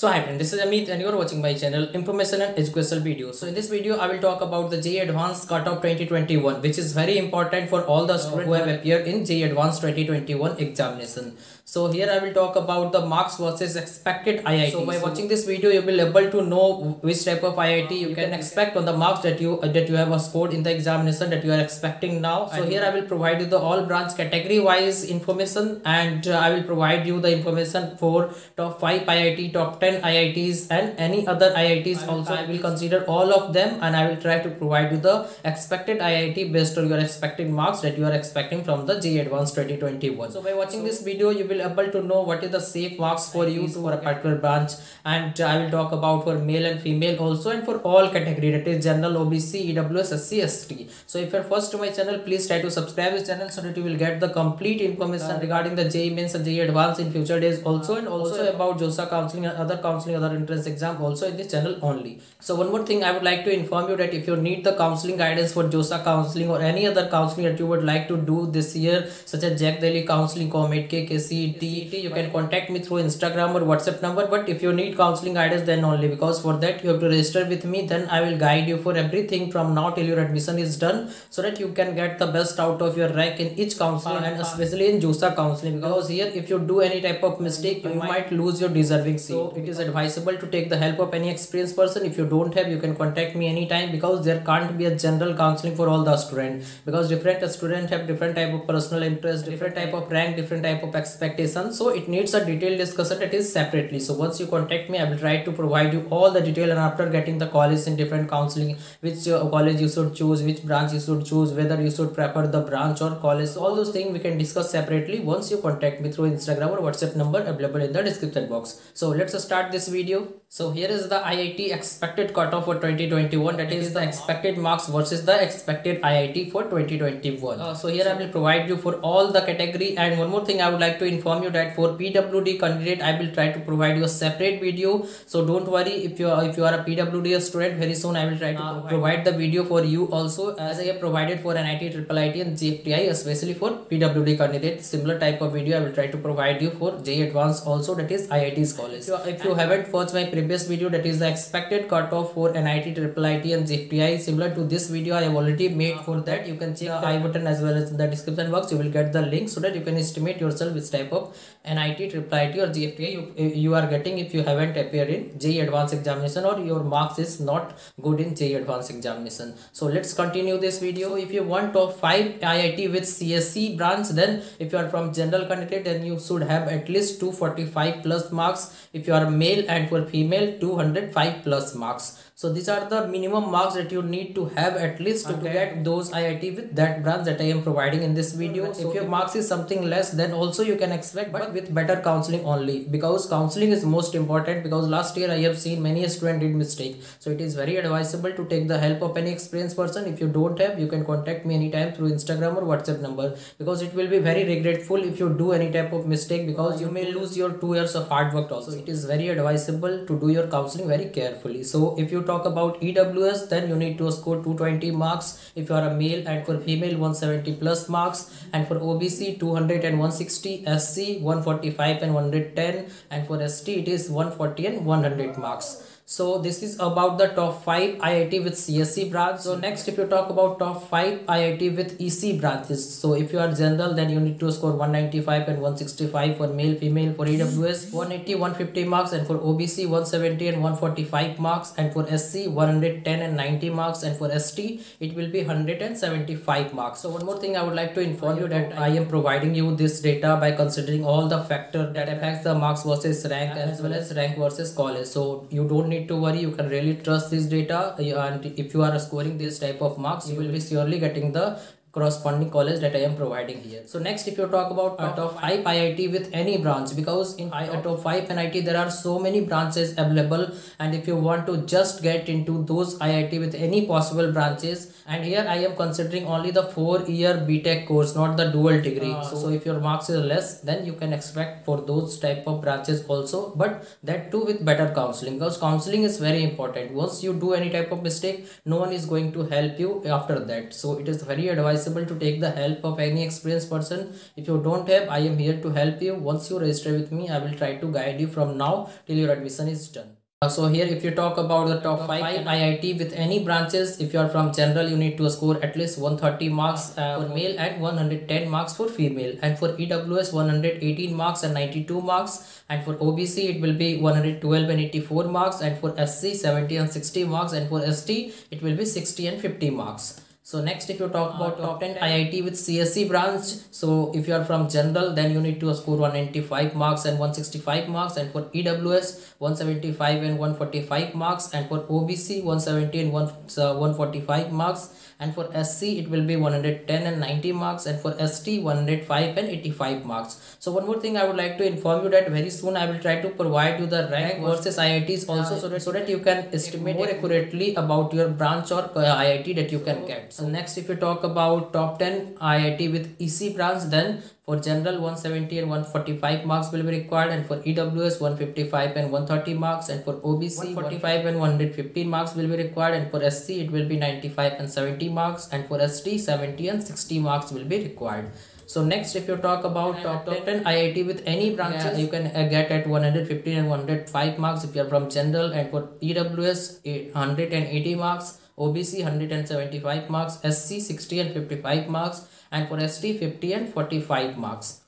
So hi friend, this is Amit and you are watching my channel Information and Educational Videos. So in this video I will talk about the JEE Advanced Cutoff 2021 which is very important for all the students who have appeared in JEE Advanced 2021 examination. So here I will talk about the marks versus expected IIT. So by watching this video you will be able to know which type of IIT you can expect on the marks that you uh, that you have scored in the examination that you are expecting now. So here I will provide you the all branch category wise information and uh, I will provide you the information for top 5 IIT, top 10 IITs and any other IITs also. I will consider all of them and I will try to provide you the expected IIT based on your expected marks that you are expecting from the JEE Advanced 2021. So by watching this video you will able to know what is the safe marks for you for a particular branch and I will talk about for male and female also and for all category that is general OBC EWS SC ST so if you're first to my channel please try to subscribe this channel so that you will get the complete information regarding the JEE mains and JEE advanced in future days also ah, and also about JoSAA counseling and other counseling other entrance exam also in this channel only. So one more thing I would like to inform you that if you need the counseling guidance for JoSAA counseling or any other counseling that you would like to do this year such as JAC Delhi counseling COMEDK KKC you can contact me through instagram or whatsapp number. But if you need counseling guidance then only. Because for that you have to register with me. Then i will guide you for everything from now till your admission is done so that you can get the best out of your rank in each counseling and especially in JoSAA counseling. Because here if you do any type of mistake you might lose your deserving seat. So is advisable to take the help of any experienced person. If you don't have you can contact me anytime because there can't be a general counseling for all the student because different students have different type of personal interest different type of rank different type of expectation. So it needs a detailed discussion that is separately. So once you contact me i will try to provide you all the detail and after getting the college in different counseling which uh, college you should choose which branch you should choose whether you should prefer the branch or college all those things we can discuss separately once you contact me through instagram or whatsapp number available in the description box. So let's start this video so here is the IIT expected cutoff for 2021 that is the expected marks versus the expected IIT for 2021. Uh, so here I will provide you for all the category and one more thing I would like to inform you that for PWD candidate I will try to provide you a separate video. So don't worry if you are if you are a PWD student very soon I will try to uh, provide the video for you also as I have provided for NIT triple IT and GFTI especially for PWD candidate similar type of video I will try to provide you for JEE Advanced also that is IIT's college. So if you haven't watched my previous video that is the expected cutoff for NIT, Triple IT and GFTI similar to this video I have already made for that you can check the I button as well as the description box you will get the link so that you can estimate yourself which type of NIT, Triple IT or GFTI you, you are getting if you haven't appeared in JEE Advanced examination or your marks is not good in JEE Advanced examination. So let's continue this video. So if you want top 5 IIT with CSE branch then if you are from general candidate then you should have at least 245 plus marks if you are male and for female 205 plus marks so these are the minimum marks that you need to have at least to get those IIT with that branch that I am providing in this video. So if your marks is something less then also you can expect but with better counseling only because counseling is most important because last year I have seen many students did mistake. So it is very advisable to take the help of any experienced person. If you don't have you can contact me anytime through Instagram or WhatsApp number because it will be very regretful if you do any type of mistake because you may lose your two years of hard work also. It is very advisable to do your counseling very carefully. So if you talk about EWS then you need to score 220 marks. If you are a male and for female 170 plus marks. And for OBC 200 and 160 SC 145 and 110 and for ST it is 140 and 100 marks so this is about the top 5 IIT with CSE branch so next if you talk about top 5 IIT with EC branches. So if you are general then you need to score 195 and 165 for male female for EWS 180 150 marks and for OBC 170 and 145 marks and for SC 110 and 90 marks and for ST it will be 175 marks. So one more thing I would like to inform you that I am providing you this data by considering all the factor that affects the marks versus rank as well as rank versus college. So you don't need need to worry you can really trust this data. And if you are scoring this type of marks you will be surely getting the corresponding college that I am providing here. So next if you talk about top, top 5 IIT with any branch because in top 5 NIT there are so many branches available and if you want to just get into those IIT with any possible branches and here I am considering only the 4 year BTech course not the dual degree. Uh, so, so if your marks is less then you can expect for those type of branches also but that too with better counseling because counseling is very important. Once you do any type of mistake no one is going to help you after that. So it is very advisable advisable to take the help of any experienced person. If you don't have i am here to help you. Once you register with me i will try to guide you from now till your admission is done. Uh, so here if you talk about the top 5 IIT with any branches if you are from general you need to score at least 130 marks uh, for male and 110 marks for female. And for EWS 118 marks and 92 marks. And for OBC it will be 112 and 84 marks. And for SC 70 and 60 marks. And for ST it will be 60 and 50 marks. So next if you talk about top 10 IIT with CSE branch. So if you are from general then you need to score 195 marks and 165 marks. And for EWS 175 and 145 marks. And for OBC 170 and 1, uh, 145 marks and for SC it will be 110 and 90 marks and for ST 105 and 85 marks. So one more thing I would like to inform you that very soon I will try to provide you the rank versus IITs also so that, so that you can estimate more accurately about your branch or uh, IIT that you can get. So next if you talk about top 10 IIT with EC branch then for general 170 and 145 marks will be required and for EWS 155 and 130 marks and for OBC 145 and 115 marks will be required and for SC it will be 95 and 70 marks and for ST 70 and 60 marks will be required. So next if you talk about top, top 10 IIT with any branches yeah. you can uh, get at 115 and 105 marks if you are from general and for EWS 180 marks OBC 175 marks, SC 60 and 55 marks and for ST 50 and 45 marks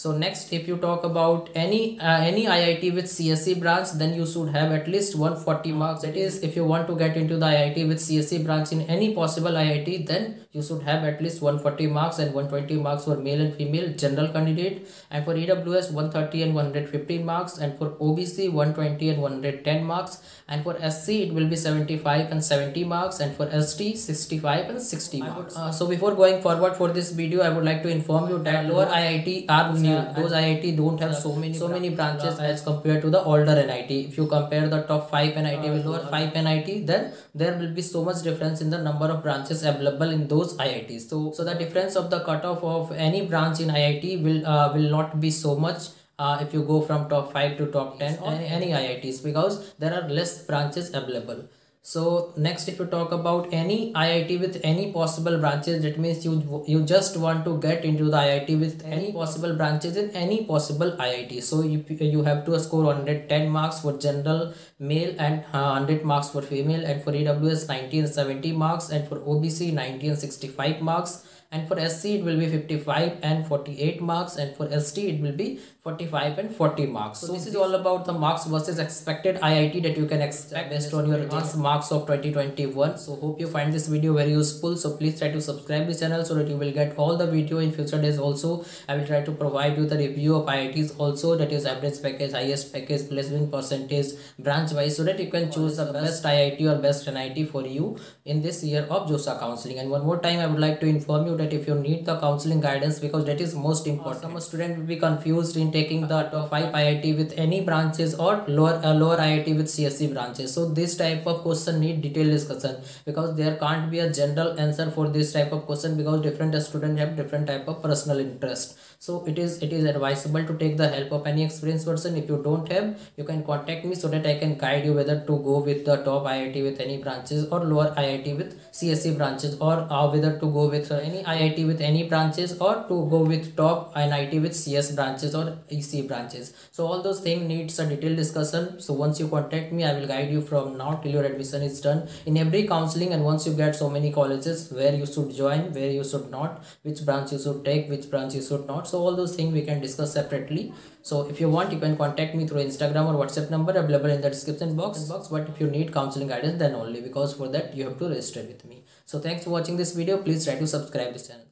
so next if you talk about any uh, any iit with CSE branch then you should have at least 140 marks. That is if you want to get into the iit with CSE branch in any possible iit then you should have at least 140 marks and 120 marks for male and female general candidate. And for ews 130 and 115 marks. And for obc 120 and 110 marks. And for sc it will be 75 and 70 marks. And for st 65 and 60 marks. uh, so before going forward for this video i would like to inform you that lower iit are those IIT don't have so many so many branches as compared to the older NIT. If you compare the top five NIT with lower five NIT, then there will be so much difference in the number of branches available in those IITs. So so the difference of the cutoff of any branch in IIT will uh, will not be so much. Uh, if you go from top 5 to top 10 any, any IITs because there are less branches available so next if you talk about any IIT with any possible branches that means you you just want to get into the IIT with any possible branches in any possible IIT so you, you have to score 110 marks for general male and uh, 100 marks for female and for EWS 90 and 70 marks and for OBC 90 and 65 marks and for SC it will be 55 and 48 marks and for ST it will be 45 and 40 marks. So, this is all about the marks versus expected IIT that you can expect based on your advanced marks of 2021. So hope you find this video very useful. So please try to subscribe the channel so that you will get all the video in future days also. I will try to provide you the review of IITs also that is average package, highest package, placement percentage, branch wise so that you can choose the best IIT or best NIT for you in this year of JoSAA counseling. And one more time I would like to inform you that if you need the counseling guidance because that is most important. Some student will be confused in taking the top 5 IIT with any branches or lower uh, lower IIT with CSE branches. So this type of question need detailed discussion because there can't be a general answer for this type of question because different students have different type of personal interest so it is it is advisable to take the help of any experienced person if you don't have you can contact me so that i can guide you whether to go with the top iit with any branches or lower iit with cse branches or uh, whether to go with uh, any iit with any branches or to go with top nit with cs branches or ec branches. So all those things needs a detailed discussion. So once you contact me i will guide you from now till your admission is done. In every counseling and once you get so many colleges where you should join where you should not which branch you should take which branch you should not. So all those things we can discuss separately. So if you want you can contact me through instagram or whatsapp number available in the description box box. But if you need counseling guidance then only because for that you have to register with me so thanks for watching this video. Please try to subscribe this channel